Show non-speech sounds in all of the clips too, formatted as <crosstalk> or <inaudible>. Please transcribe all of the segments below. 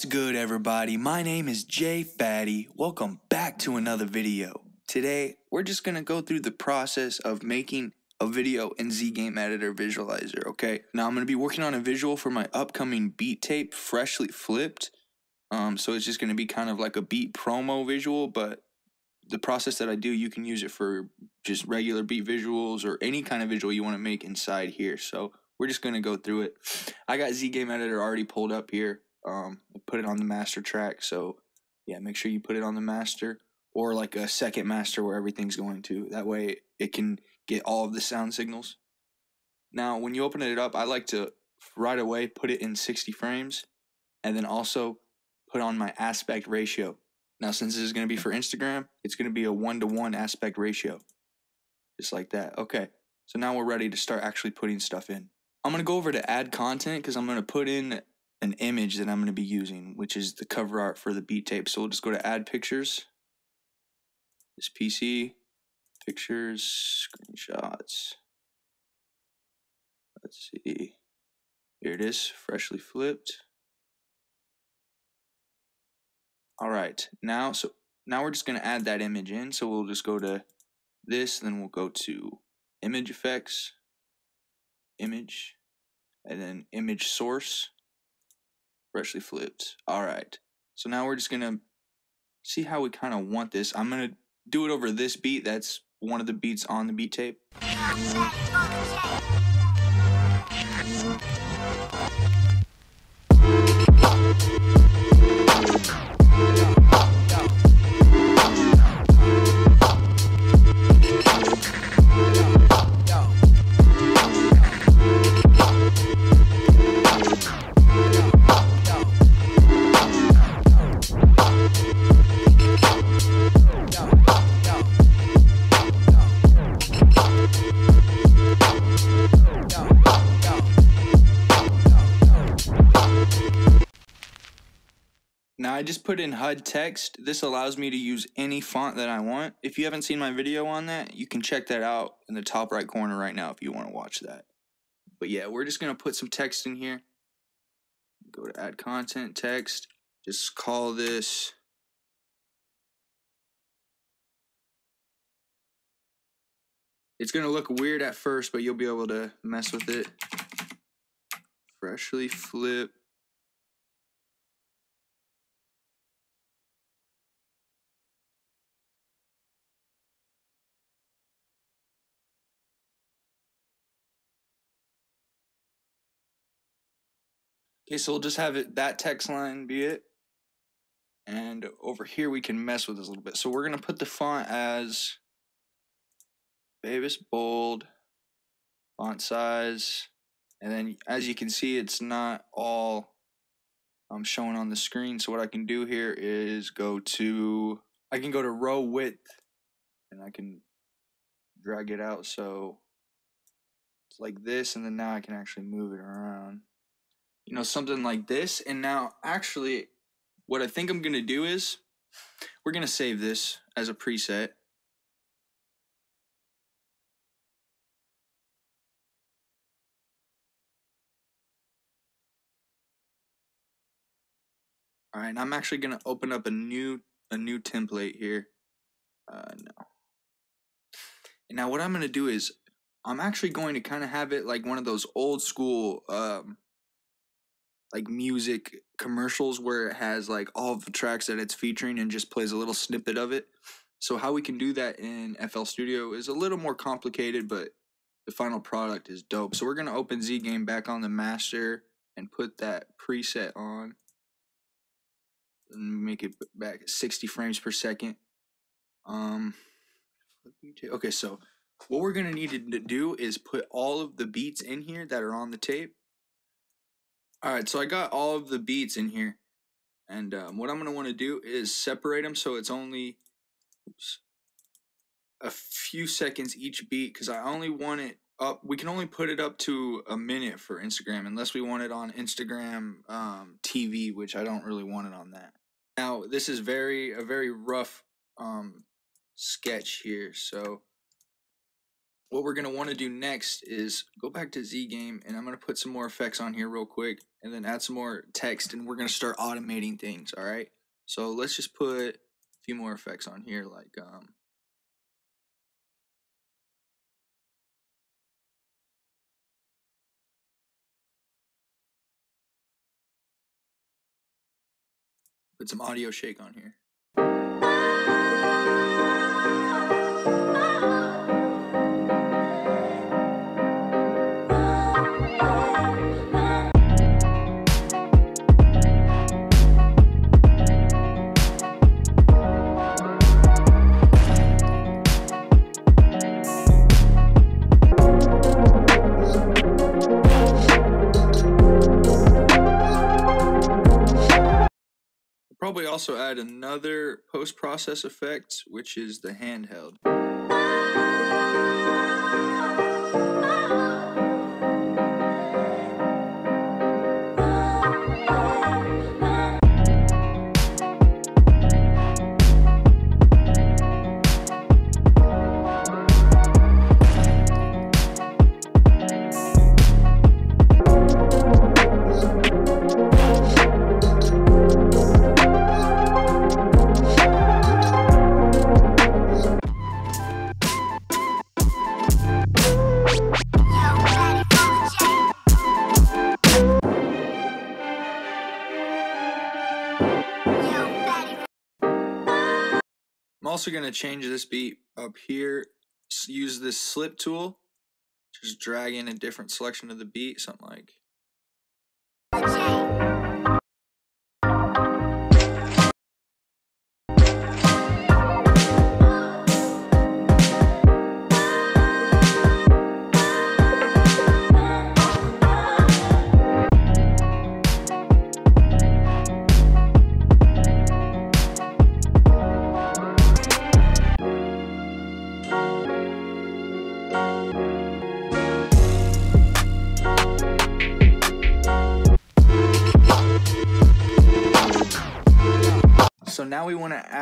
What's good, everybody? My name is Jay Phatty. Welcome back to another video. Today, we're just gonna go through the process of making a video in ZGame Editor Visualizer, okay? Now, I'm gonna be working on a visual for my upcoming beat tape, Phreshly Phlipped. Um, so it's just gonna be kind of like a beat promo visual, but the process that I do, you can use it for just regular beat visuals or any kind of visual you wanna make inside here. So we're just gonna go through it. I got ZGame Editor already pulled up here um, put it on the master track. So yeah, make sure you put it on the master or like a second master where everything's going to. That way it can get all of the sound signals. Now, when you open it up, I like to right away put it in 60 frames and then also put on my aspect ratio. Now, since this is going to be for Instagram, it's going to be a one to one aspect ratio. Just like that. Okay. So now we're ready to start actually putting stuff in. I'm going to go over to add content because I'm going to put in an image that I'm going to be using, which is the cover art for the beat tape. So we'll just go to add pictures. This PC, pictures, screenshots. Let's see. Here it is, phreshly phlipped. All right, now so now we're just gonna add that image in. So we'll just go to this, then we'll go to image effects, image, and then image source phreshly phlipped. All right. So now we're just going to see how we kind of want this. I'm going to do it over this beat. That's one of the beats on the beat tape. I just put in HUD text. This allows me to use any font that I want. If you haven't seen my video on that, you can check that out in the top right corner right now if you want to watch that. But yeah, we're just going to put some text in here. Go to add content, text. Just call this It's going to look weird at first, but you'll be able to mess with it. Freshly flip Okay, so we'll just have it that text line be it. And over here we can mess with this a little bit. So we're gonna put the font as Bebas bold, font size, and then as you can see, it's not all um, showing on the screen. So what I can do here is go to, I can go to row width and I can drag it out. So it's like this, and then now I can actually move it around you know, something like this. And now, actually, what I think I'm going to do is we're going to save this as a preset. All right, I'm actually going to open up a new a new template here. Uh, no. And now what I'm going to do is I'm actually going to kind of have it like one of those old school um, like music commercials where it has like all the tracks that it's featuring and just plays a little snippet of it. So how we can do that in FL Studio is a little more complicated, but the final product is dope. So we're gonna open ZGame back on the master and put that preset on and make it back 60 frames per second. Um, okay, so what we're gonna need to do is put all of the beats in here that are on the tape all right, so I got all of the beats in here. And um, what I'm going to want to do is separate them so it's only oops, a few seconds each beat because I only want it up. We can only put it up to a minute for Instagram unless we want it on Instagram um, TV, which I don't really want it on that. Now, this is very a very rough um, sketch here, so what we're going to want to do next is go back to ZGame and I'm going to put some more effects on here real quick and then add some more text and we're going to start automating things. All right. So let's just put a few more effects on here like, um, put some audio shake on here. Also add another post-process effect, which is the handheld. Also going to change this beat up here. Use this slip tool. Just drag in a different selection of the beat, something like.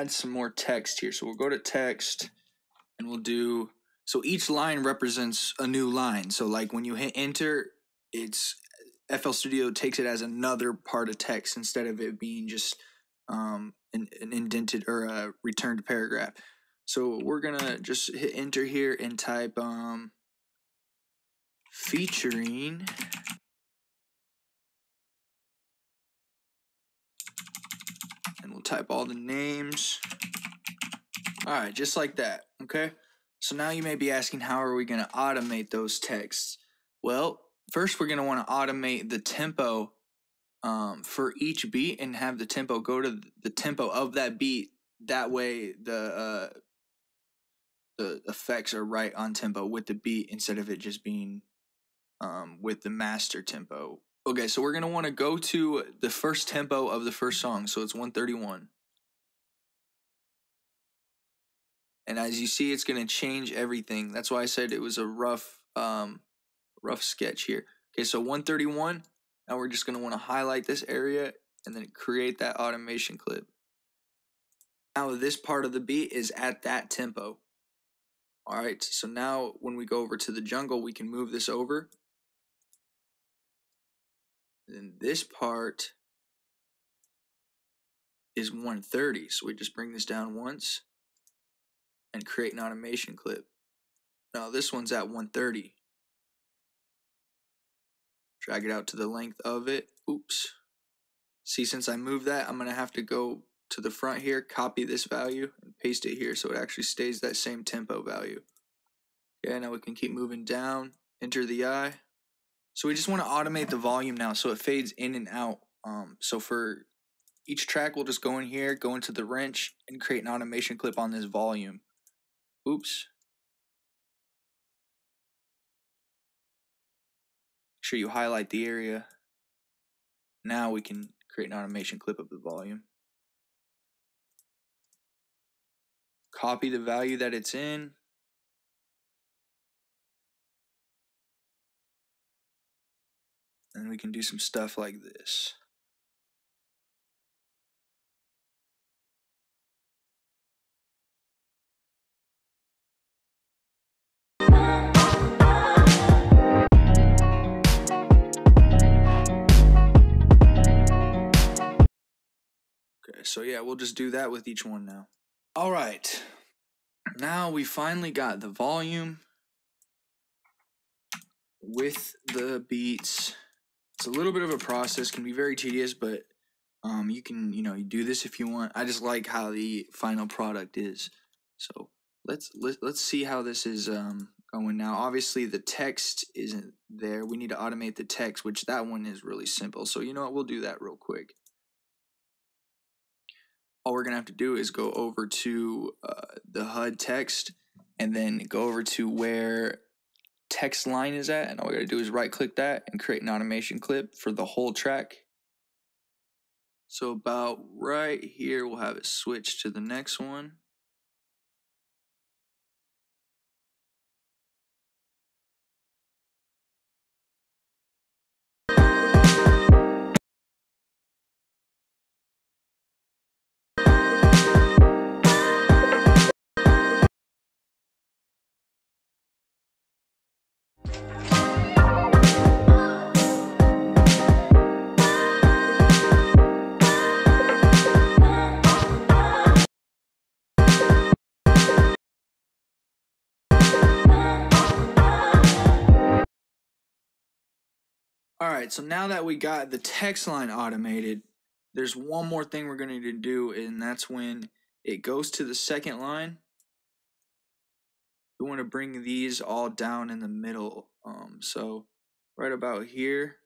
Add some more text here. So we'll go to text and we'll do, so each line represents a new line. So like when you hit enter, it's FL Studio takes it as another part of text instead of it being just um, an, an indented or a returned paragraph. So we're gonna just hit enter here and type um, featuring type all the names. All right, just like that, okay? So now you may be asking, how are we going to automate those texts? Well, first we're going to want to automate the tempo um, for each beat and have the tempo go to the tempo of that beat. That way the uh, the effects are right on tempo with the beat instead of it just being um, with the master tempo Okay, so we're going to want to go to the first tempo of the first song. So it's 131. And as you see, it's going to change everything. That's why I said it was a rough, um, rough sketch here. Okay, so 131. Now we're just going to want to highlight this area and then create that automation clip. Now this part of the beat is at that tempo. All right, so now when we go over to the jungle, we can move this over then this part is 130. So we just bring this down once and create an automation clip. Now this one's at 130. Drag it out to the length of it. Oops. See, since I moved that, I'm going to have to go to the front here, copy this value, and paste it here so it actually stays that same tempo value. Okay, now we can keep moving down, enter the eye. So we just want to automate the volume now so it fades in and out. Um, so for each track, we'll just go in here, go into the wrench, and create an automation clip on this volume. Oops. Make sure you highlight the area. Now we can create an automation clip of the volume. Copy the value that it's in. And we can do some stuff like this. Okay, so yeah, we'll just do that with each one now. All right, now we finally got the volume with the beats it's a little bit of a process, can be very tedious, but um, you can, you know, you do this if you want. I just like how the final product is. So let's let, let's see how this is um, going now. Obviously, the text isn't there. We need to automate the text, which that one is really simple. So you know what? We'll do that real quick. All we're gonna have to do is go over to uh, the HUD text and then go over to where text line is at. And all we gotta do is right click that and create an automation clip for the whole track. So about right here, we'll have it switch to the next one. All right, so now that we got the text line automated, there's one more thing we're going to do, and that's when it goes to the second line. We want to bring these all down in the middle. Um, so right about here,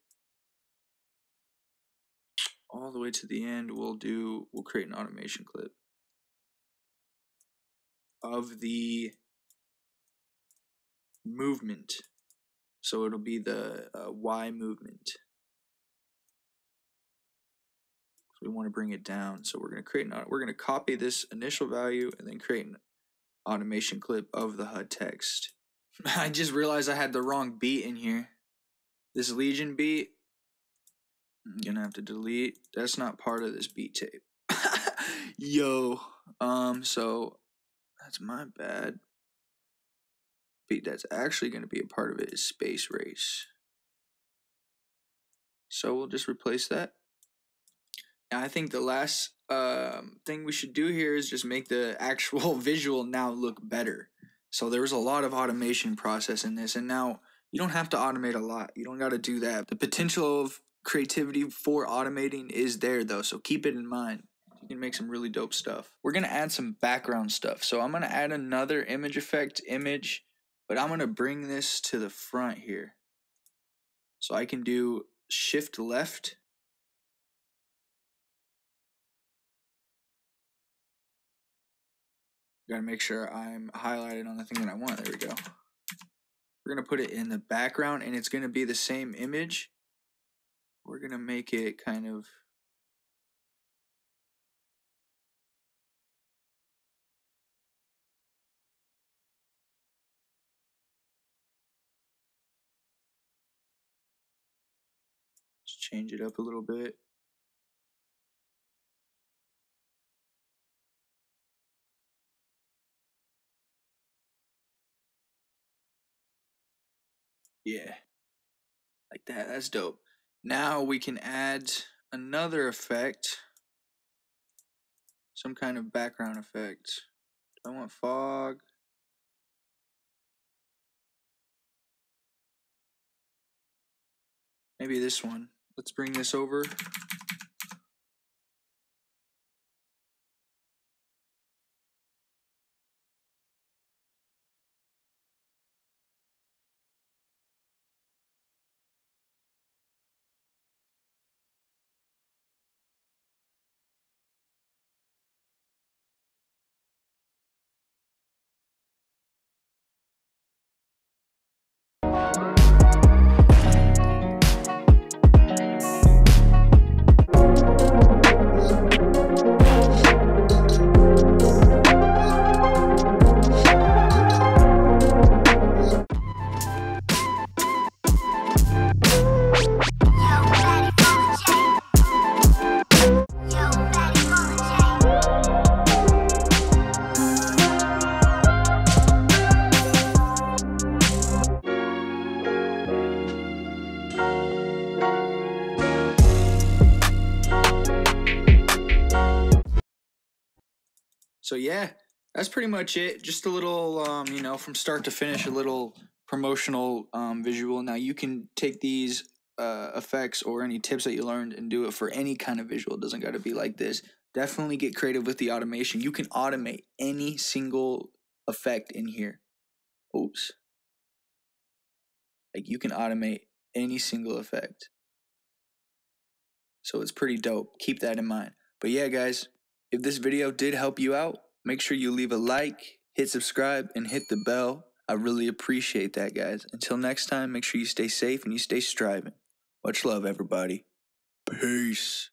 all the way to the end, we'll do, we'll create an automation clip of the movement. So it'll be the uh, Y movement. So we want to bring it down. So we're going to create an, we're going to copy this initial value and then create an automation clip of the HUD text. <laughs> I just realized I had the wrong beat in here. This Legion beat, I'm gonna have to delete. That's not part of this beat tape. <laughs> Yo, um, so that's my bad beat that's actually going to be a part of it is Space Race. So we'll just replace that. Now I think the last um, thing we should do here is just make the actual <laughs> visual now look better. So there was a lot of automation process in this, and now you don't have to automate a lot. You don't got to do that. The potential of creativity for automating is there though, so keep it in mind. You can make some really dope stuff. We're gonna add some background stuff. So I'm gonna add another image effect image but I'm going to bring this to the front here. So I can do shift left. Got to make sure I'm highlighted on the thing that I want. There we go. We're going to put it in the background and it's going to be the same image. We're going to make it kind of change it up a little bit. Yeah, like that. That's dope. Now we can add another effect, some kind of background effect. I want fog. Maybe this one. Let's bring this over. That's pretty much it. Just a little, um, you know, from start to finish, a little promotional um, visual. Now you can take these uh, effects or any tips that you learned and do it for any kind of visual. It doesn't got to be like this. Definitely get creative with the automation. You can automate any single effect in here. Oops. Like you can automate any single effect. So it's pretty dope. Keep that in mind. But yeah, guys, if this video did help you out, make sure you leave a like, hit subscribe, and hit the bell. I really appreciate that, guys. Until next time, make sure you stay safe and you stay striving. Much love, everybody. Peace.